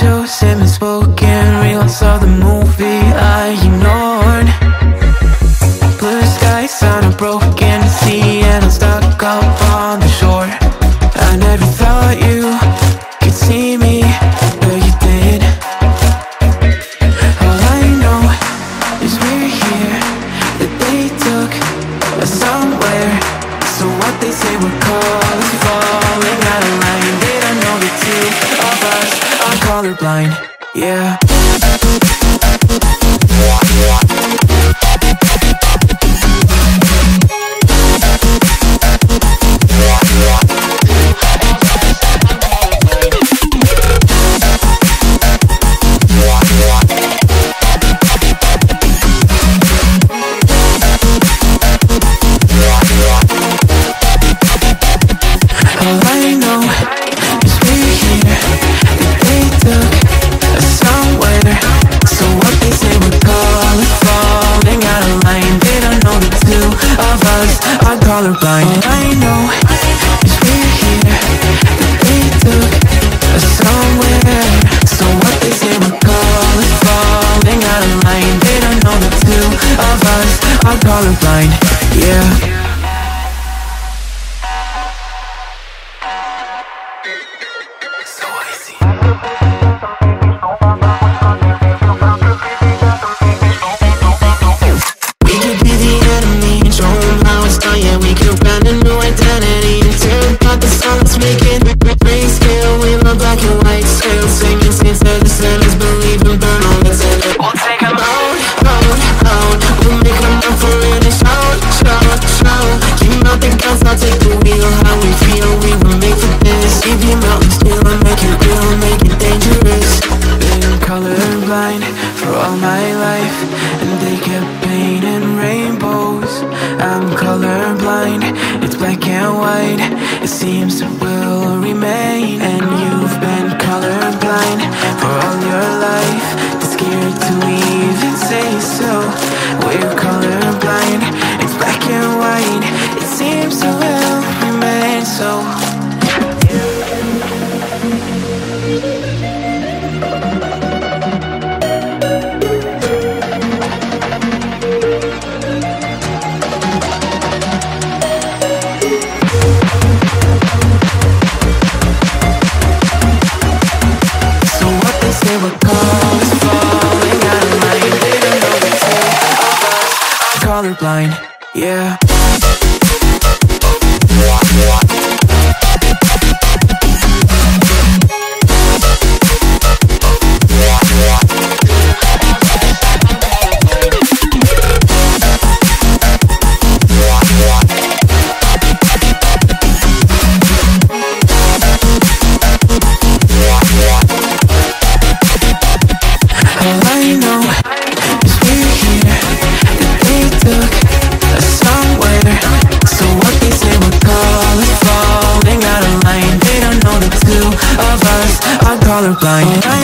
shows him spoken reels of the movie. colorblind, yeah. colorblind. mind It seems will remain And you've been colorblind For all your life. Scared to even say so. We're colorblind. mine colorblind